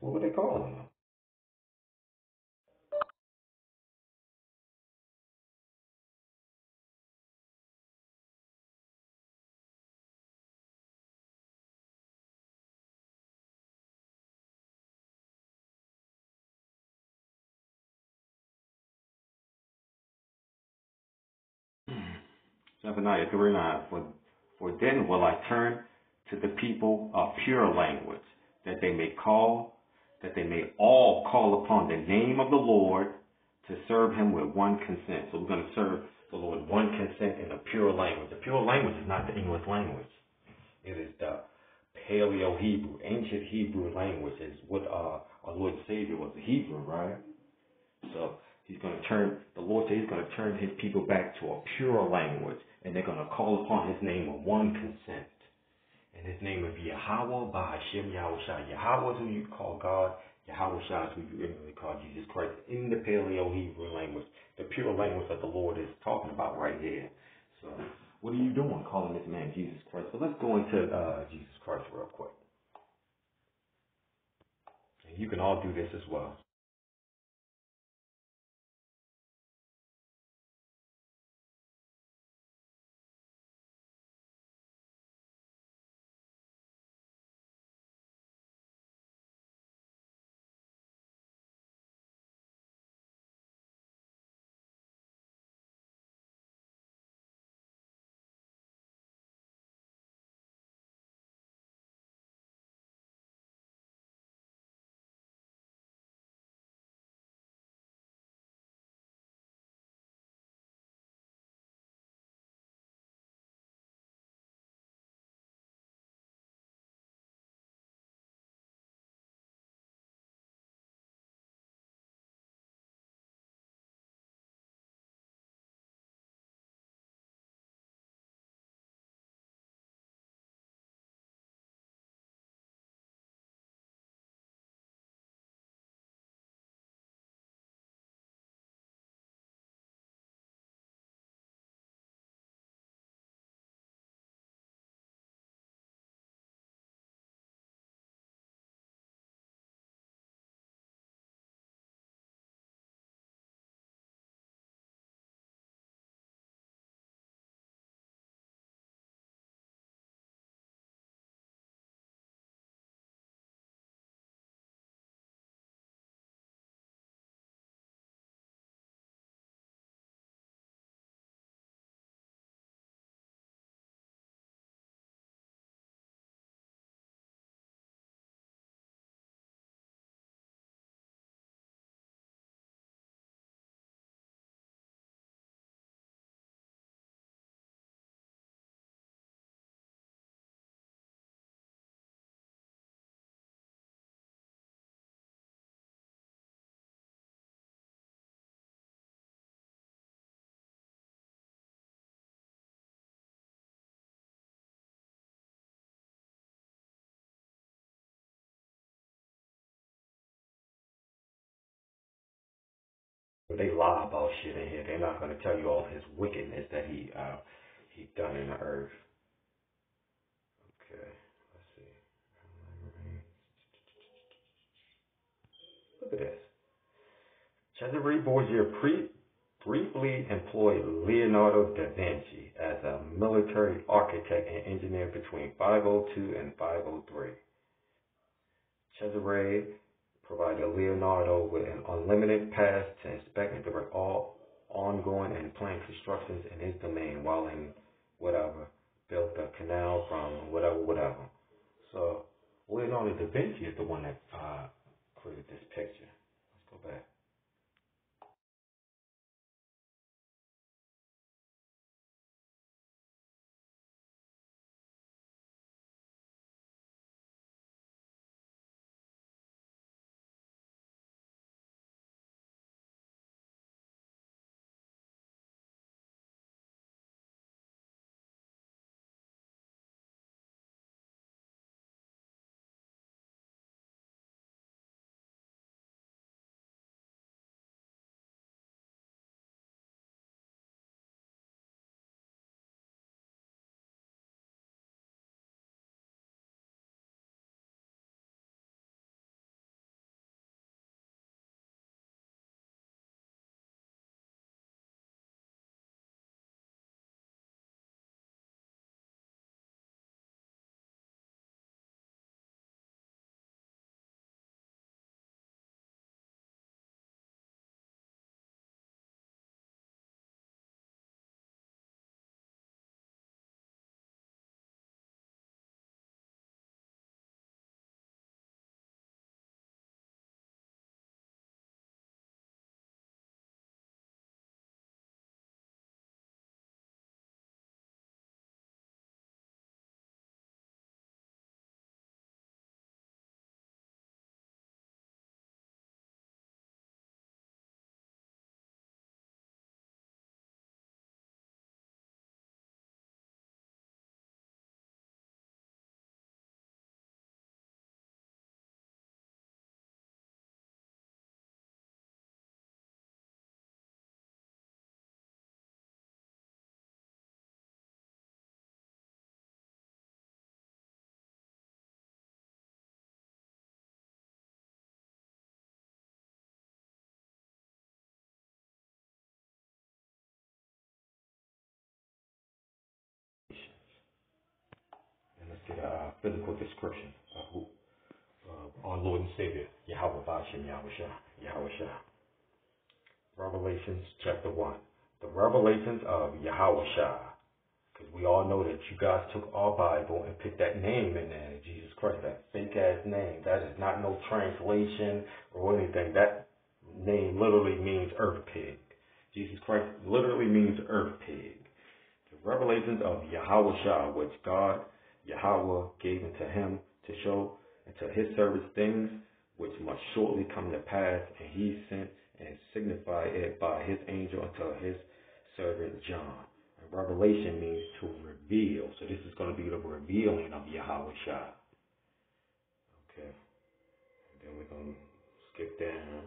What were they calling them? Zephaniah 3 9. For, for then will I turn to the people of pure language, that they may call, that they may all call upon the name of the Lord to serve him with one consent. So we're going to serve the Lord one consent in a pure language. The pure language is not the English language. It is the Paleo Hebrew, ancient Hebrew language is what uh, our Lord Savior was, the Hebrew, right? So he's going to turn, the Lord said he's going to turn his people back to a pure language, and they're going to call upon his name with one consent. And his name be Yahweh Bahashim Yahushua. Yahweh is who you call God. Yahushua is who you really call Jesus Christ in the Paleo Hebrew language, the pure language that the Lord is talking about right here. So, what are you doing calling this man Jesus Christ? So let's go into uh, Jesus Christ real quick. And you can all do this as well. They lie about shit in here. They're not going to tell you all his wickedness that he uh, he done in the earth. Okay, let's see. Look at this. Cesare Borgia pre- briefly employed Leonardo da Vinci as a military architect and engineer between 502 and 503. Cesare provided Leonardo with an unlimited pass to inspect and direct all ongoing and planned constructions in his domain while in whatever, built the canal from whatever, whatever. So Leonardo da Vinci is the one that uh, created this picture. Let's go back. Physical description of who uh, our Lord and Savior, Yahweh Bashem Yahweh Yahweh Revelations chapter 1. The revelations of Yahweh Because we all know that you guys took our Bible and put that name in there, Jesus Christ, that fake ass name. That is not no translation or anything. That name literally means earth pig. Jesus Christ literally means earth pig. The revelations of Yahweh which God, Yahweh, gave unto him to show unto his servants things which must shortly come to pass, and he sent and signified it by his angel unto his servant John. And revelation means to reveal. So this is going to be the revealing of Yahweh Shah. Okay. And then we're going to skip down.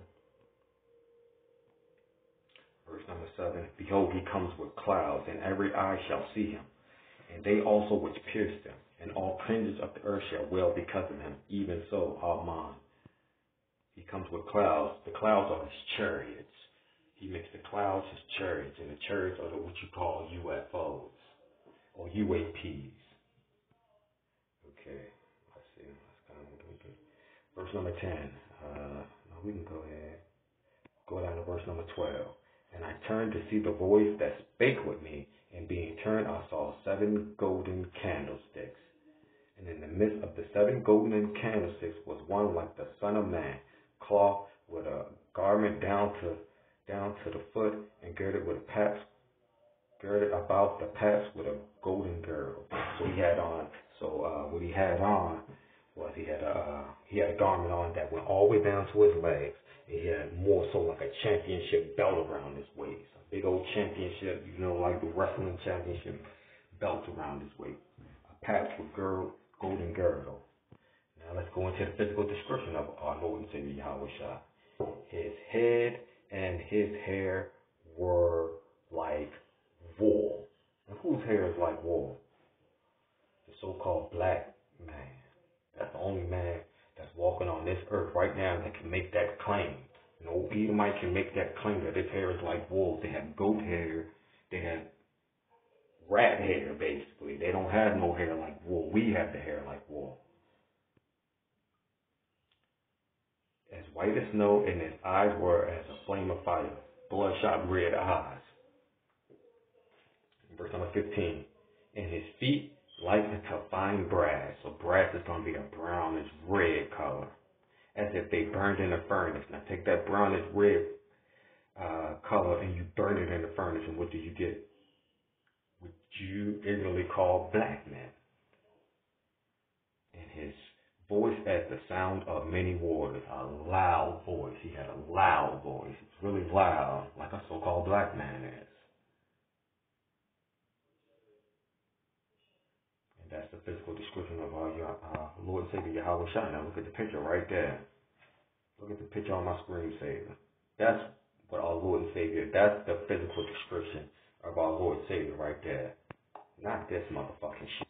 Verse number seven. Behold, he comes with clouds, and every eye shall see him, and they also which pierced him, and all cringes of the earth shall wail because of him. Even so, Amen. He comes with clouds. The clouds are his chariots. He makes the clouds his chariots, and the chariots are what you call UFOs or UAPs. Okay, let's see. Let's go. Verse number 10. Uh, we can go ahead. Go down to verse number 12. And I turned to see the voice that spake with me, turned, I saw seven golden candlesticks. And in the midst of the seven golden candlesticks was one like the Son of Man, clothed with a garment down to down to the foot and girded with a paps girded about the paps with a golden girdle. So he had on so uh, what he had on was he had a uh, he had a garment on that went all the way down to his legs. And he had more so like a championship belt around his waist. Big old championship, you know, like the wrestling championship belt around his waist. A patch with girdle, golden girdle. Now let's go into the physical description of our Lord and Savior Yahweh. His head and his hair were like wool. And whose hair is like wool? The so-called black man. That's the only man that's walking on this earth right now that can make that claim. No Edomite can make that claim that his hair is like wool. They have goat hair. They have rat hair, basically. They don't have no hair like wool. We have the hair like wool. as white as snow, and his eyes were as a flame of fire, bloodshot red eyes. Verse number 15. And his feet like unto fine brass. So brass is going to be a brownish red color, as if they burned in a furnace. Now take that brownish red uh, color and you burn it in the furnace, and what do you get? What you ignorantly call black men. And his voice as the sound of many waters, a loud voice. He had a loud voice. It's really loud, like a so-called black man is. And that's the physical description of our Lord and Savior Yahweh Shai. Now look at the picture right there. Look at the picture on my screen saver. That's what our Lord and Savior, that's the physical description of our Lord and Savior right there. Not this motherfucking shit.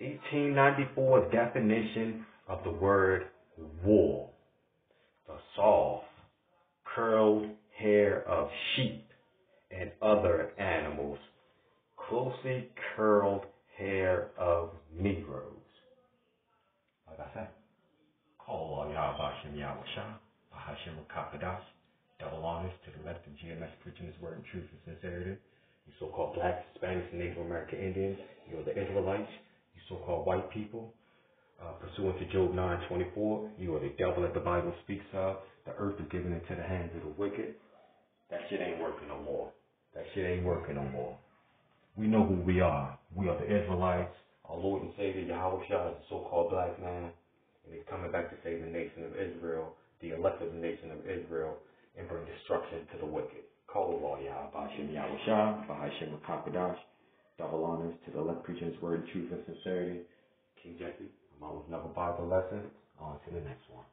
1894 definition of the word wool. The soft, curled hair of sheep and other animals. Closely curled hair of Negroes. Like I said, call all Yahweh Hashem Yahweh Shah, Hashem Kakadash, double honors to the left of GMS preaching his word in truth and sincerity. You so-called blacks, Hispanics, and Native American Indians, you are the Israelites, you so-called white people, uh, pursuant to Job 9:24, you are the devil that the Bible speaks of. The earth is given into the hands of the wicked. That shit ain't working no more. That shit ain't working no more. We know who we are. We are the Israelites. Our Lord and Savior Yahweh Shah is a so-called black man, and he's coming back to save the nation of Israel, the elected nation of Israel, and bring destruction to the wicked. Call Yahweh Bashem Yahweh Shah. Double honors to the left preaching his word truth and sincerity. King Jesse, I'm with another Bible lesson. On to the next one.